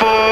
for